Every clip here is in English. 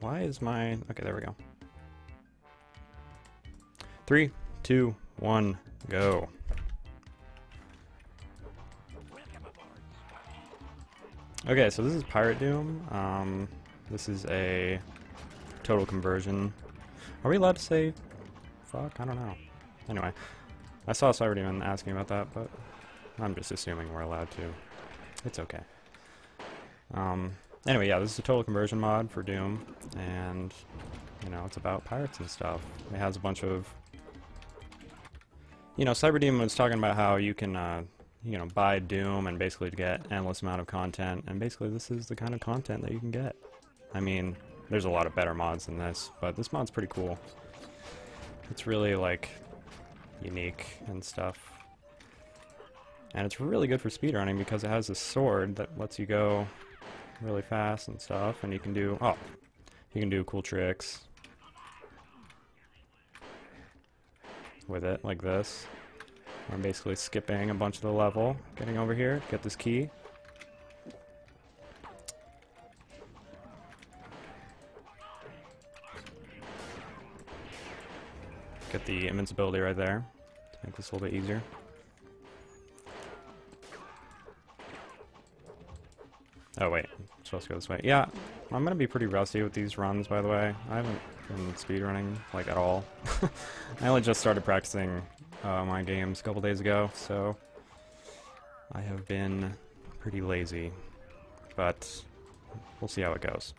Why is my... Okay, there we go. Three, two, one, go. Okay, so this is Pirate Doom. Um, this is a total conversion. Are we allowed to say fuck? I don't know. Anyway, I saw Cyberdemon asking about that, but I'm just assuming we're allowed to. It's okay. Um, anyway, yeah, this is a total conversion mod for Doom, and, you know, it's about pirates and stuff. It has a bunch of... You know, Cyberdemon was talking about how you can, uh, you know, buy Doom and basically get endless amount of content, and basically this is the kind of content that you can get. I mean, there's a lot of better mods than this, but this mod's pretty cool. It's really, like, unique and stuff. And it's really good for speedrunning because it has a sword that lets you go really fast and stuff, and you can do, oh, you can do cool tricks with it, like this. I'm basically skipping a bunch of the level, getting over here, get this key. Get the invincibility right there to make this a little bit easier. Oh wait, I'm supposed to go this way. Yeah, I'm gonna be pretty rusty with these runs, by the way. I haven't been speedrunning, like, at all. I only just started practicing uh, my games a couple days ago, so I have been pretty lazy, but we'll see how it goes.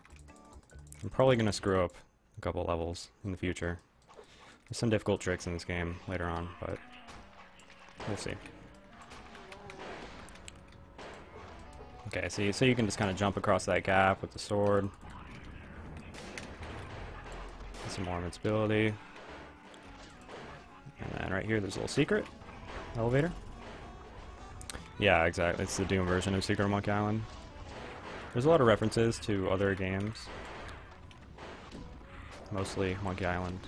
I'm probably gonna screw up a couple levels in the future. There's some difficult tricks in this game later on, but we'll see. Okay, so you, so you can just kind of jump across that gap with the sword. Some more invincibility. And then right here there's a little secret. Elevator. Yeah, exactly. It's the Doom version of Secret of Monkey Island. There's a lot of references to other games. Mostly Monkey Island.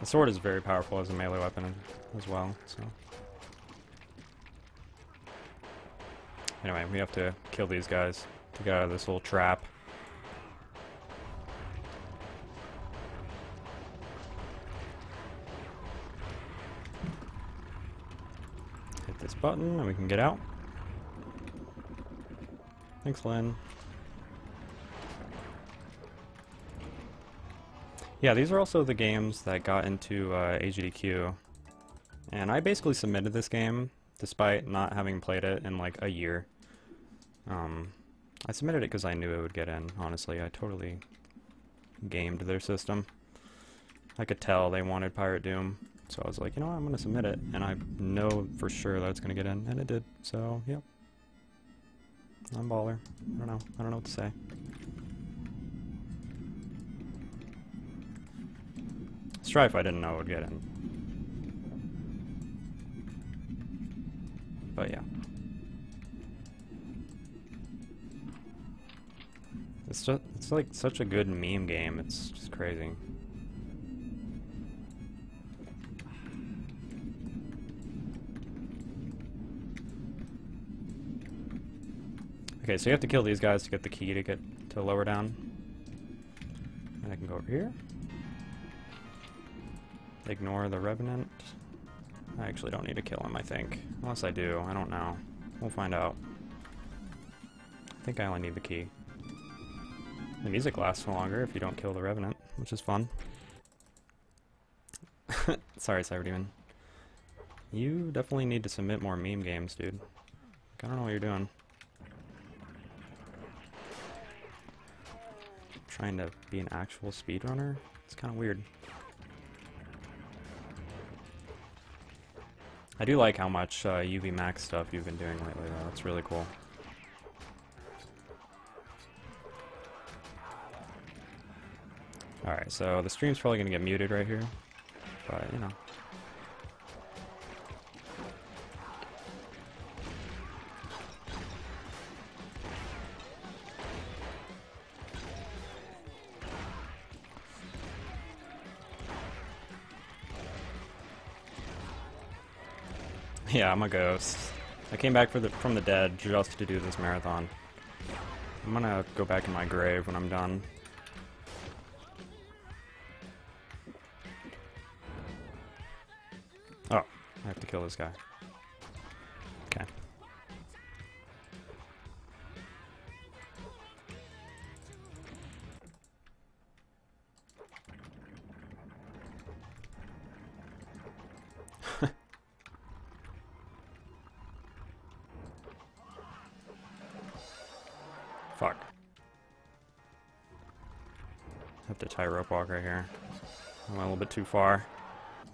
The sword is very powerful as a melee weapon as well, so... Anyway, we have to kill these guys to get out of this little trap. Hit this button and we can get out. Thanks, Lynn. Yeah, these are also the games that got into uh, AGDQ. And I basically submitted this game, despite not having played it in like a year. Um, I submitted it because I knew it would get in, honestly. I totally gamed their system. I could tell they wanted Pirate Doom, so I was like, you know what, I'm going to submit it, and I know for sure that it's going to get in, and it did, so, yep. I'm baller. I don't know. I don't know what to say. Strife I didn't know I would get in. But yeah. It's just, it's like such a good meme game, it's just crazy. Okay, so you have to kill these guys to get the key to get to lower down. And I can go over here. Ignore the Revenant. I actually don't need to kill him, I think. Unless I do, I don't know. We'll find out. I think I only need the key. The music lasts longer if you don't kill the Revenant, which is fun. Sorry, Cyberdemon. You definitely need to submit more meme games, dude. I don't know what you're doing. Trying to be an actual speedrunner? It's kind of weird. I do like how much uh, UV Max stuff you've been doing lately, though. That's really cool. Alright, so the stream's probably going to get muted right here, but, you know. Yeah, I'm a ghost. I came back for the, from the dead just to do this marathon. I'm gonna go back in my grave when I'm done. Oh, I have to kill this guy. Have to tie rope walk right here. I went a little bit too far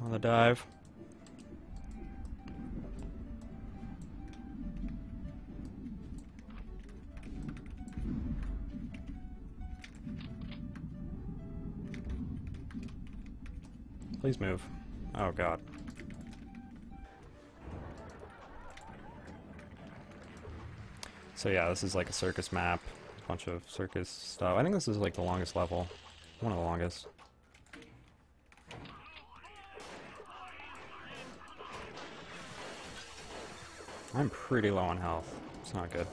on the dive. Please move. Oh god. So yeah, this is like a circus map. A bunch of circus stuff. I think this is like the longest level. One of the longest. I'm pretty low on health. It's not good.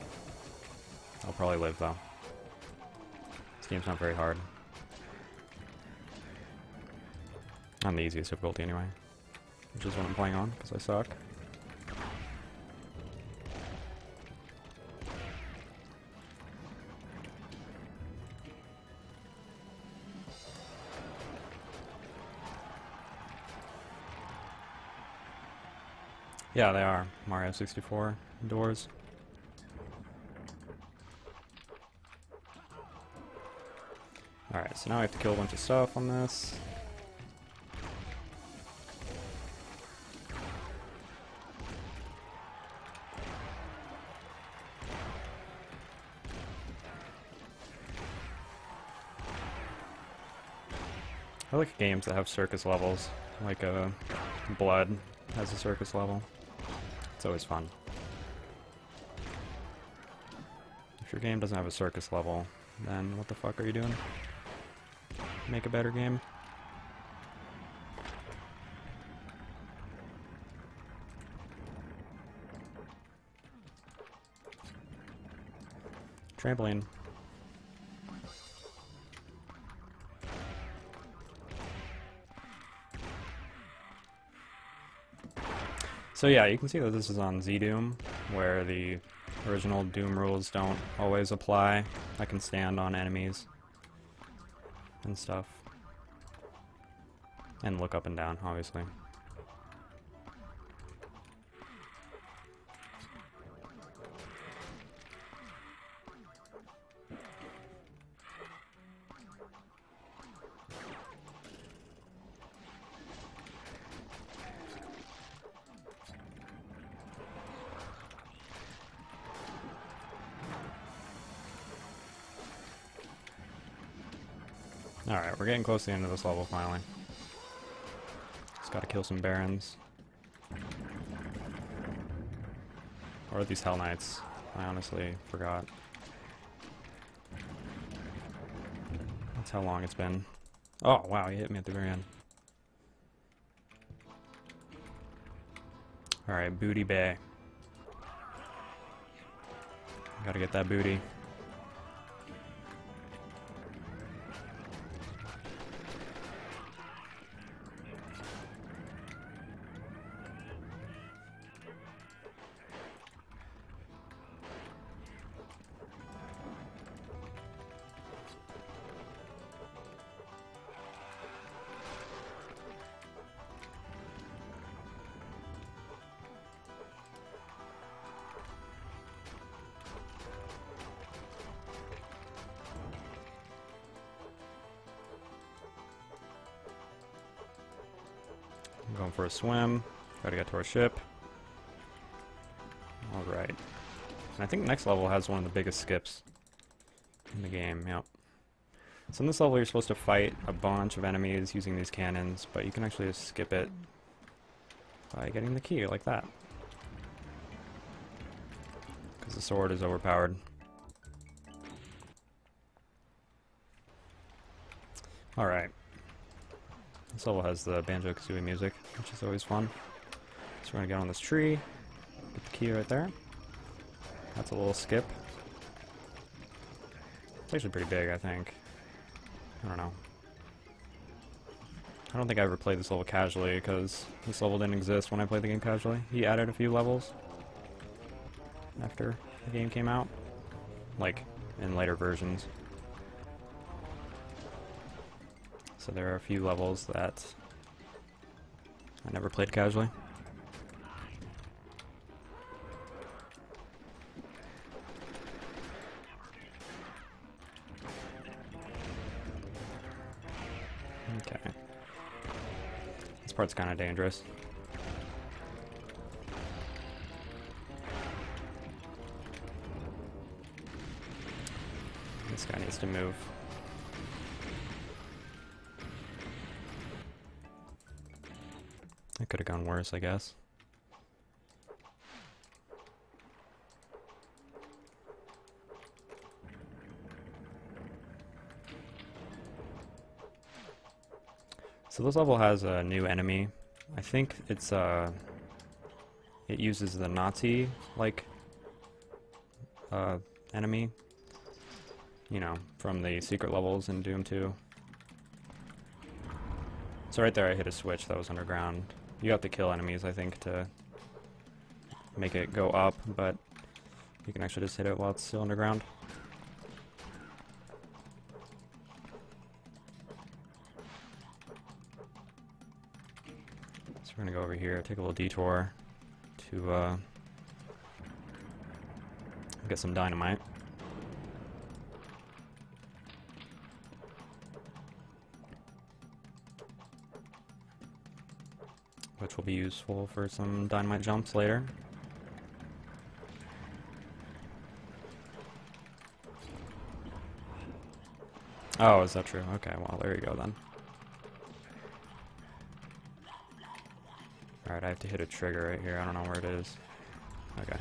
I'll probably live though. This game's not very hard. On the easiest difficulty anyway. Which is what I'm playing on, because I suck. Yeah, they are. Mario 64 doors. Alright, so now I have to kill a bunch of stuff on this. I like games that have circus levels, like uh, Blood has a circus level. It's always fun. If your game doesn't have a circus level, then what the fuck are you doing? Make a better game. Trampoline. So yeah, you can see that this is on Z-Doom, where the original Doom rules don't always apply. I can stand on enemies and stuff. And look up and down, obviously. We're getting close to the end of this level finally. Just gotta kill some barons. Or these Hell Knights. I honestly forgot. That's how long it's been. Oh, wow, he hit me at the very end. Alright, Booty Bay. Gotta get that booty. For a swim. Gotta get to our ship. Alright. I think next level has one of the biggest skips in the game, yep. So in this level you're supposed to fight a bunch of enemies using these cannons, but you can actually just skip it by getting the key, like that. Because the sword is overpowered. Alright. This level has the Banjo-Kazooie music, which is always fun. So we're gonna get on this tree, get the key right there. That's a little skip. It's actually pretty big, I think. I don't know. I don't think I ever played this level casually, because this level didn't exist when I played the game casually. He added a few levels after the game came out. Like, in later versions. So there are a few levels that I never played casually. Okay. This part's kind of dangerous. This guy needs to move. Could have gone worse, I guess. So this level has a new enemy. I think it's uh it uses the Nazi like uh enemy. You know, from the secret levels in Doom 2. So right there I hit a switch that was underground. You have to kill enemies, I think, to make it go up, but you can actually just hit it while it's still underground. So we're gonna go over here, take a little detour to uh, get some dynamite. Which will be useful for some dynamite jumps later. Oh, is that true? Okay, well, there you go then. Alright, I have to hit a trigger right here. I don't know where it is. Okay.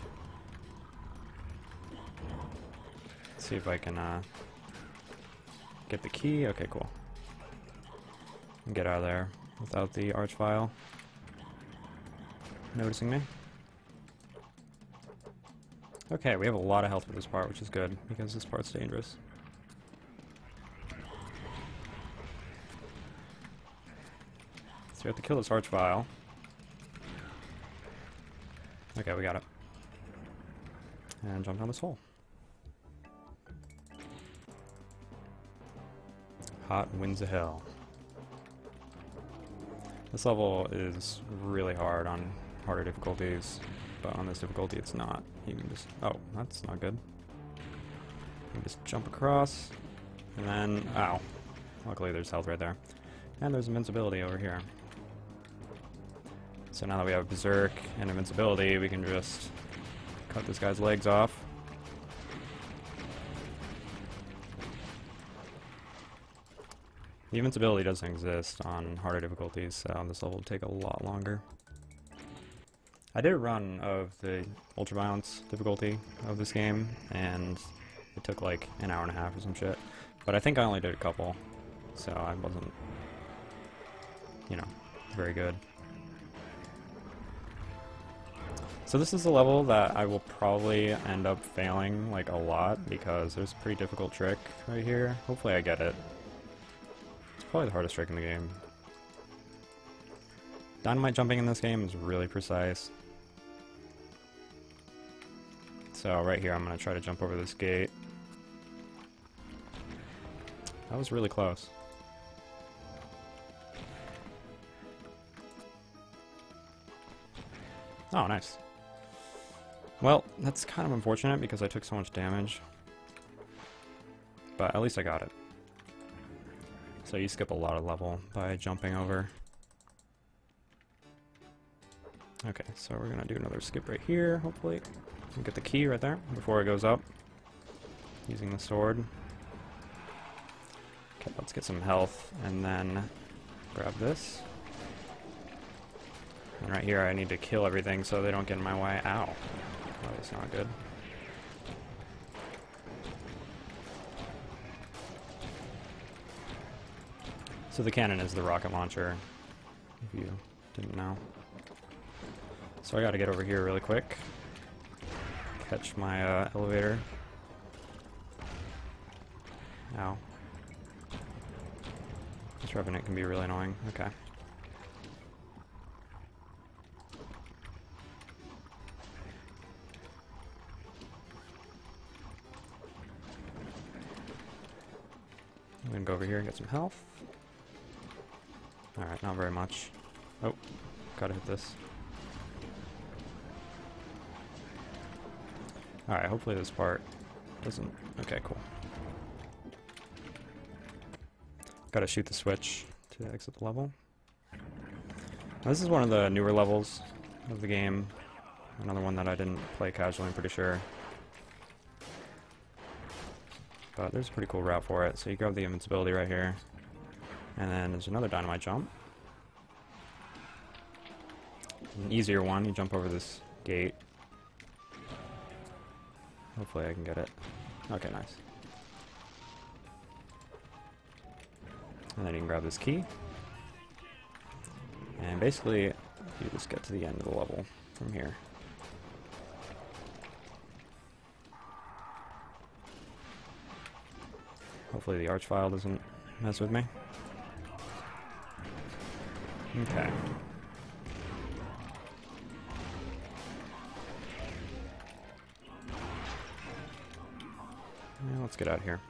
Let's see if I can uh, get the key. Okay, cool. Get out of there without the archvile noticing me. Okay, we have a lot of health for this part, which is good, because this part's dangerous. So we have to kill this archvile. Okay, we got it. And jump down this hole. Hot winds of hell. This level is really hard on harder difficulties, but on this difficulty it's not. You can just... Oh, that's not good. You can just jump across, and then... Ow. Luckily there's health right there. And there's invincibility over here. So now that we have Berserk and invincibility, we can just cut this guy's legs off. The invincibility doesn't exist on harder difficulties, so this level will take a lot longer. I did a run of the ultraviolence difficulty of this game, and it took like an hour and a half or some shit. But I think I only did a couple, so I wasn't, you know, very good. So this is a level that I will probably end up failing like a lot because there's a pretty difficult trick right here. Hopefully I get it. It's probably the hardest trick in the game. Dynamite jumping in this game is really precise. So right here I'm going to try to jump over this gate. That was really close. Oh, nice. Well, that's kind of unfortunate because I took so much damage. But at least I got it. So you skip a lot of level by jumping over. Okay, so we're gonna do another skip right here, hopefully. Get the key right there before it goes up. Using the sword. Okay, let's get some health and then grab this. And right here I need to kill everything so they don't get in my way. Ow. That was not good. So the cannon is the rocket launcher, if you didn't know. So I gotta get over here really quick. Catch my uh, elevator. Ow. This Revenant can be really annoying. Okay. I'm gonna go over here and get some health. Alright, not very much. Oh, gotta hit this. Alright, hopefully this part doesn't... Okay, cool. Gotta shoot the switch to exit the level. Now, this is one of the newer levels of the game. Another one that I didn't play casually, I'm pretty sure. But there's a pretty cool route for it. So you grab the invincibility right here. And then there's another dynamite jump. An easier one, you jump over this gate. Hopefully I can get it. Okay, nice. And then you can grab this key. And basically, you just get to the end of the level from here. Hopefully the archvile doesn't mess with me. Okay. Yeah, let's get out of here.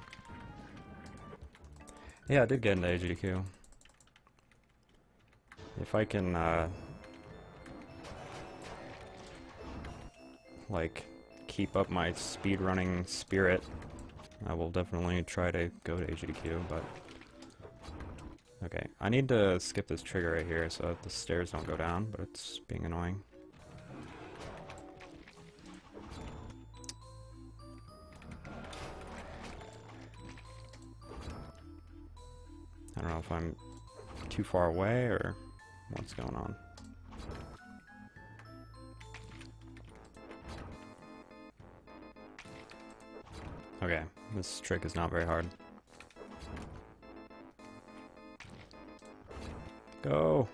Yeah, I did get into AGDQ. If I can, uh, like, keep up my speedrunning spirit, I will definitely try to go to AGDQ, but... Okay, I need to skip this trigger right here so that the stairs don't go down, but it's being annoying. If I'm too far away or what's going on. Okay, this trick is not very hard. Go!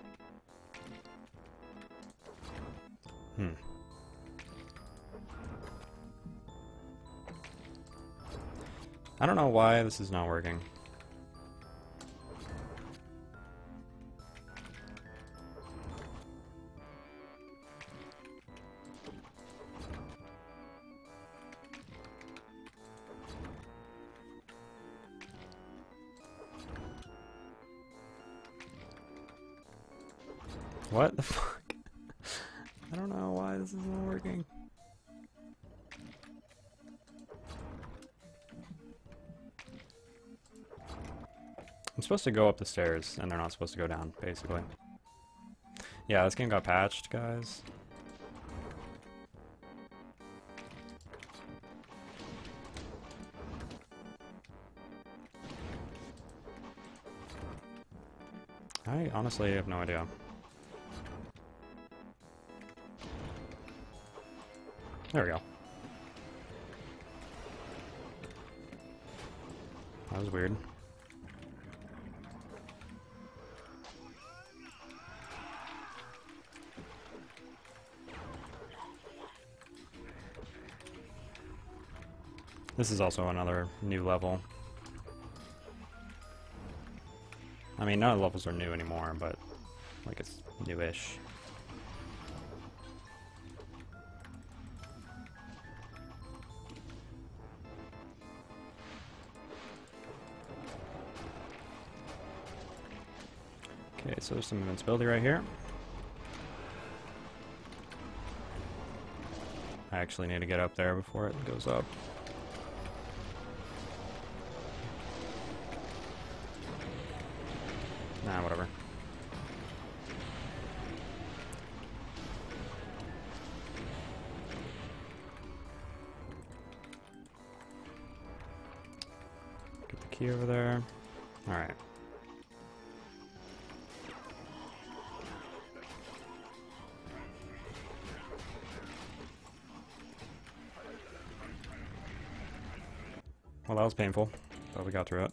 Hmm. I don't know why this is not working. Supposed to go up the stairs, and they're not supposed to go down, basically. Yeah, this game got patched, guys. I honestly have no idea. There we go. That was weird. This is also another new level. I mean, none of the levels are new anymore, but like it's newish. Okay, so there's some invincibility right here. I actually need to get up there before it goes up. Well, that was painful, but we got through it.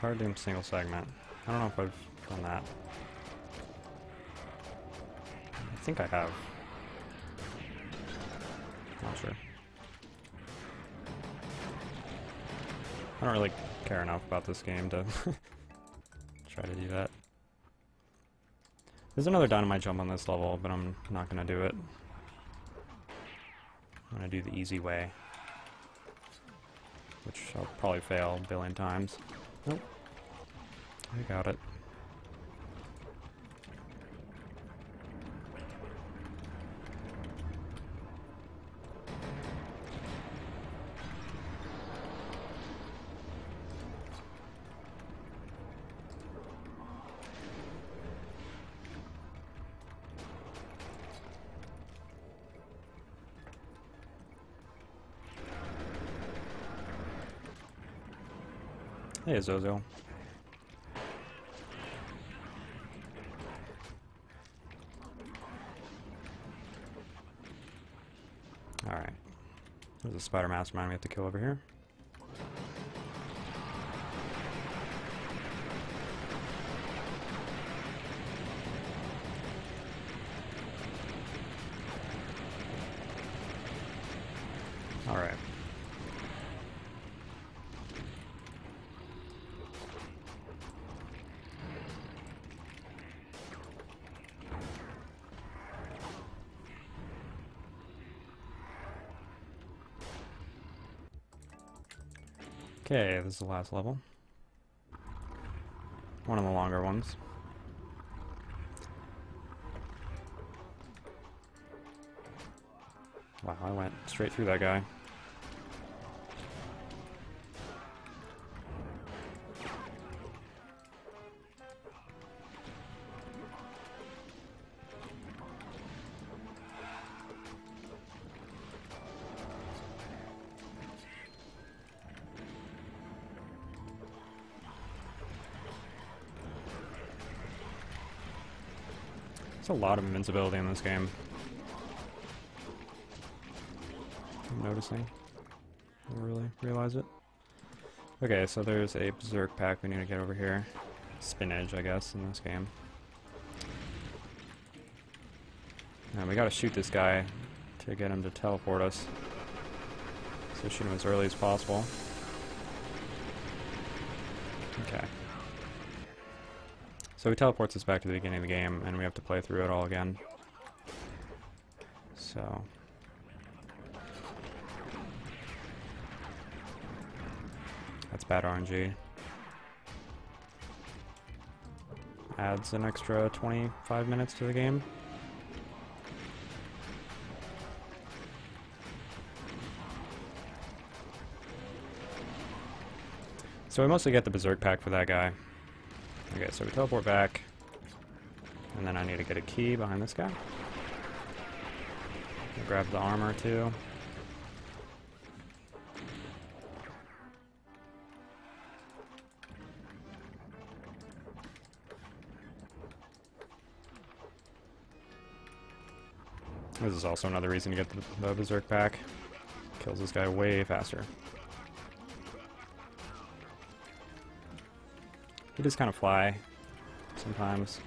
Pirate Doom single segment. I don't know if I've done that. I think I have. Not sure. I don't really care enough about this game to try to do that. There's another dynamite jump on this level, but I'm not gonna do it. I'm gonna do the easy way. Which I'll probably fail a billion times. Nope. I got it. Hey, Zozo. Alright. A spider mastermind we have to kill over here. Okay, this is the last level. One of the longer ones. Wow, I went straight through that guy. There's a lot of invincibility in this game. I'm noticing. I don't really realize it. Okay, so there's a Berserk pack we need to get over here. Spinach, I guess, in this game. And we gotta shoot this guy to get him to teleport us. So shoot him as early as possible. Okay. So he teleports us back to the beginning of the game, and we have to play through it all again. So... That's bad RNG. Adds an extra 25 minutes to the game. So we mostly get the Berserk pack for that guy. Okay, so we teleport back. And then I need to get a key behind this guy. Grab the armor too. This is also another reason to get the, the Berserk pack. Kills this guy way faster. He does kind of fly sometimes.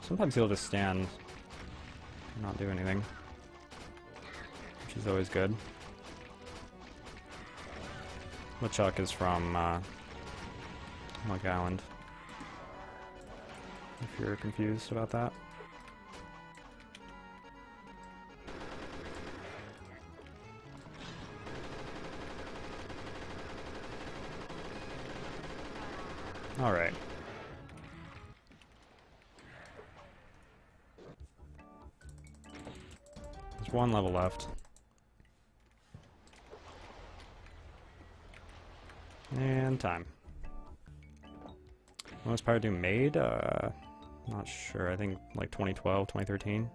Sometimes he'll just stand and not do anything, which is always good. LeChuck is from uh, Island, if you're confused about that. One level left. And time. When was Pirate Doom made? Uh, not sure. I think like 2012, 2013.